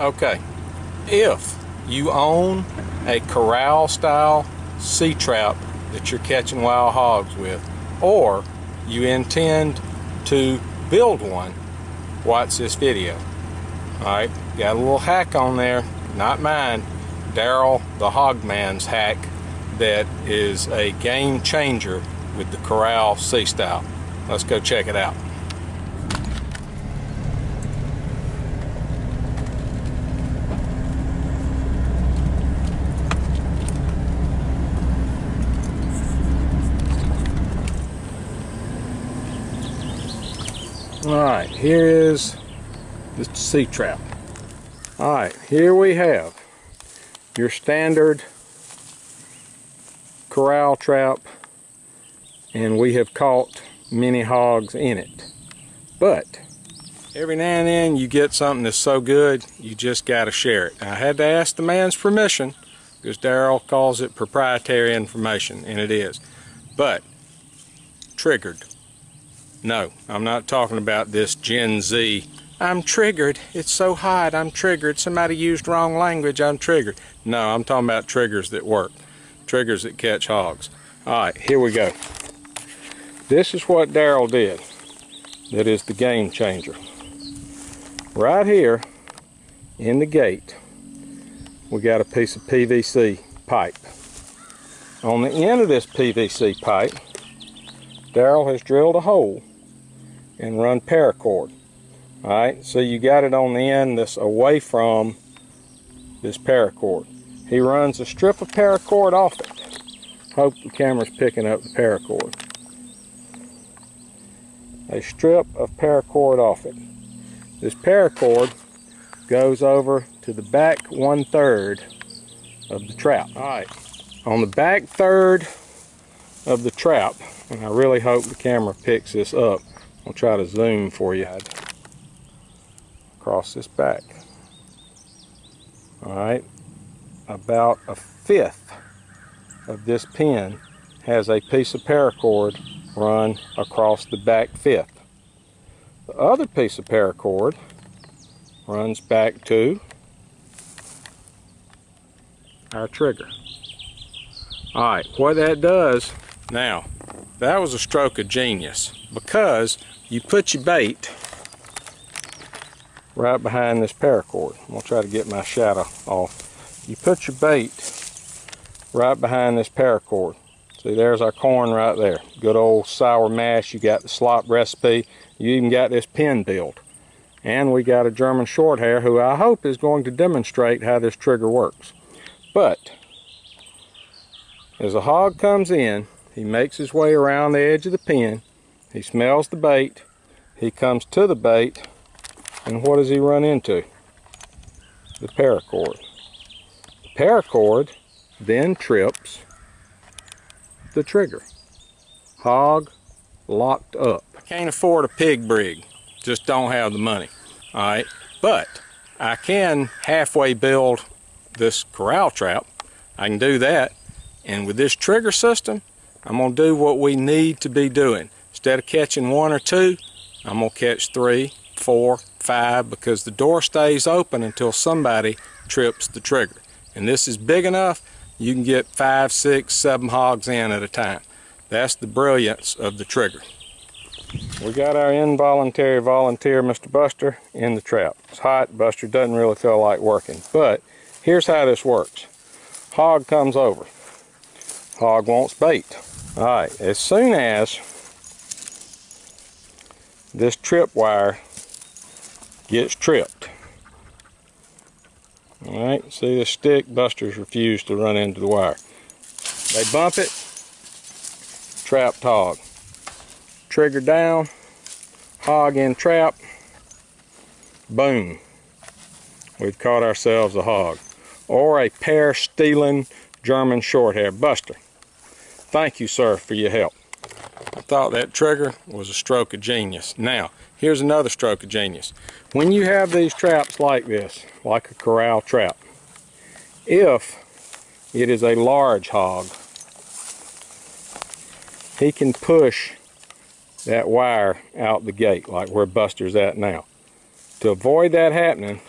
Okay, if you own a corral style sea trap that you're catching wild hogs with, or you intend to build one, watch this video. Alright, got a little hack on there, not mine, Daryl the Hogman's hack that is a game changer with the Corral Sea Style. Let's go check it out. Alright, here is the sea trap. Alright, here we have your standard corral trap and we have caught many hogs in it. But every now and then you get something that's so good you just got to share it. I had to ask the man's permission because Daryl calls it proprietary information and it is. But triggered no, I'm not talking about this Gen Z. I'm triggered. It's so hot. I'm triggered. Somebody used wrong language. I'm triggered. No, I'm talking about triggers that work. Triggers that catch hogs. All right, here we go. This is what Daryl did. That is the game changer. Right here in the gate, we got a piece of PVC pipe. On the end of this PVC pipe, Daryl has drilled a hole and run paracord. Alright, so you got it on the end that's away from this paracord. He runs a strip of paracord off it. Hope the camera's picking up the paracord. A strip of paracord off it. This paracord goes over to the back one third of the trap. Alright, on the back third of the trap, and I really hope the camera picks this up, I'll try to zoom for you across this back. All right, about a fifth of this pin has a piece of paracord run across the back fifth. The other piece of paracord runs back to our trigger. All right, what that does, now, that was a stroke of genius because you put your bait right behind this paracord. I'm gonna try to get my shadow off. You put your bait right behind this paracord. See, there's our corn right there. Good old sour mash. You got the slop recipe. You even got this pin build. And we got a German Shorthair who I hope is going to demonstrate how this trigger works. But, as a hog comes in, he makes his way around the edge of the pen. He smells the bait. He comes to the bait. And what does he run into? The paracord. The paracord then trips the trigger. Hog locked up. I can't afford a pig brig. Just don't have the money. All right. But I can halfway build this corral trap. I can do that. And with this trigger system, I'm going to do what we need to be doing. Instead of catching one or two, I'm going to catch three, four, five, because the door stays open until somebody trips the trigger. And this is big enough, you can get five, six, seven hogs in at a time. That's the brilliance of the trigger. We got our involuntary volunteer, Mr. Buster, in the trap. It's hot, Buster doesn't really feel like working. But here's how this works. Hog comes over. Hog wants bait. All right, as soon as this trip wire gets tripped, all right, see the stick, Busters refuse to run into the wire. They bump it, trap hog. Trigger down, hog in trap, boom. We've caught ourselves a hog. Or a pair stealing German shorthair buster. Thank you, sir, for your help. I thought that trigger was a stroke of genius. Now, here's another stroke of genius. When you have these traps like this, like a corral trap, if it is a large hog, he can push that wire out the gate like where Buster's at now. To avoid that happening,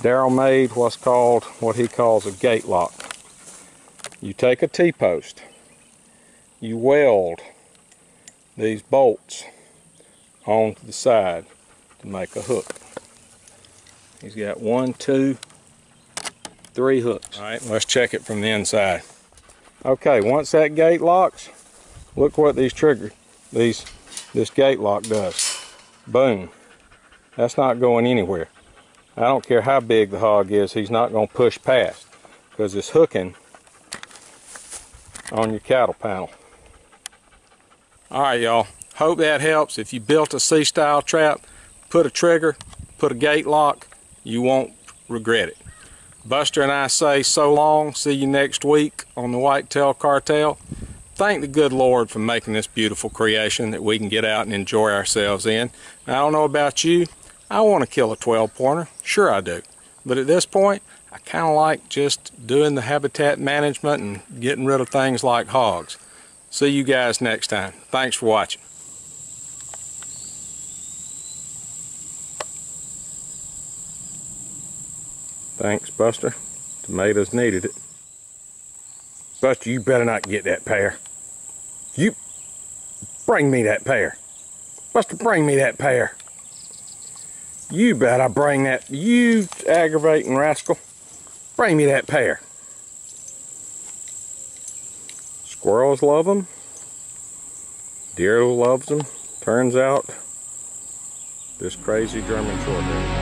Daryl made what's called, what he calls a gate lock. You take a T-post, you weld these bolts onto the side to make a hook. He's got one, two, three hooks. All right, let's check it from the inside. Okay, once that gate locks, look what these trigger, these, this gate lock does. Boom. That's not going anywhere. I don't care how big the hog is, he's not going to push past because it's hooking on your cattle panel. All right, y'all. Hope that helps. If you built a C-style trap, put a trigger, put a gate lock, you won't regret it. Buster and I say so long. See you next week on the Whitetail Cartel. Thank the good Lord for making this beautiful creation that we can get out and enjoy ourselves in. Now, I don't know about you. I want to kill a 12 pointer. Sure I do. But at this point, I kind of like just doing the habitat management and getting rid of things like hogs. See you guys next time. Thanks for watching. Thanks, Buster. Tomatoes needed it. Buster, you better not get that pear. You bring me that pear. Buster, bring me that pear. You bet I bring that, you aggravating rascal. Bring me that pear. Squirrels love them. Deer loves them. Turns out, this crazy German shorthair.